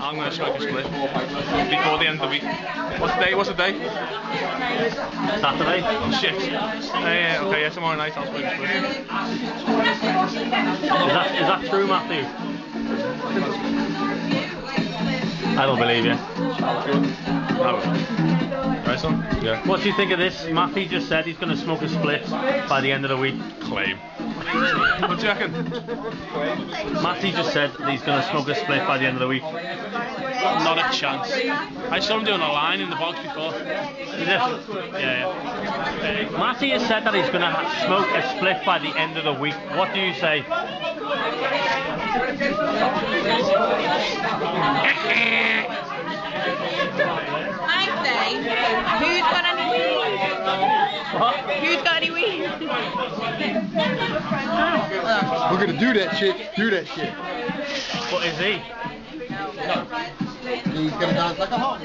I'm going to smoke a spliff before the end of the week. What's the day? What's the day? Saturday. Shit. Uh, yeah, okay, yeah, tomorrow night I'll smoke a spliff. Is that, is that true, Matthew? I don't believe you. No. Right, son? Yeah. What do you think of this? Matthew just said he's going to smoke a spliff by the end of the week. Claim. What do you reckon? Matthew just said that he's going to smoke a spliff by the end of the week. Not a chance. I saw him doing a line in the box before. Is it? Yeah, yeah. Uh, Matty has said that he's going to smoke a spliff by the end of the week. What do you say? We're gonna do that shit. Do that shit. What is he? He's gonna dance like a hawk.